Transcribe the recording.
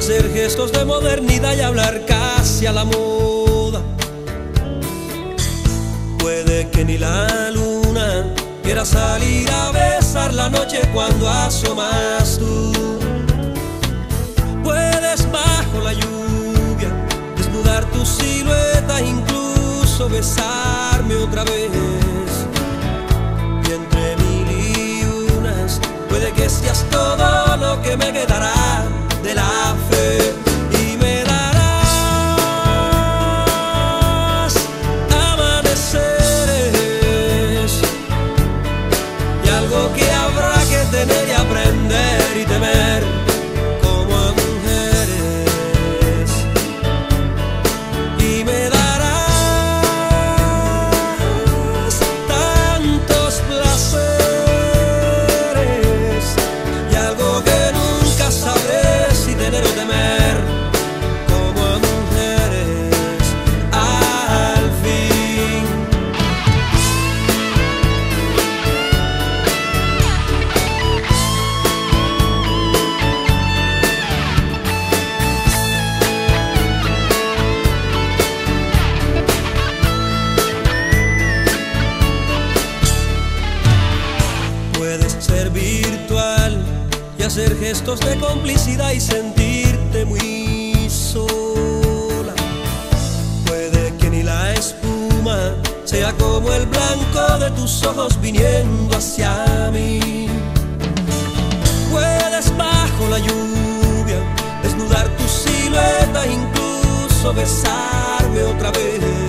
hacer gestos de modernidad y hablar casi a la moda. Puede que ni la luna quiera salir a besar la noche cuando asomas tú. Puedes bajo la lluvia desnudar tu silueta, incluso besarme otra vez. Puedes ser virtual y hacer gestos de complicidad y sentirte muy sola. Puede que ni la espuma sea como el blanco de tus ojos viniendo hacia mí. Puedes bajo la lluvia desnudar tu silueta, incluso besarme otra vez.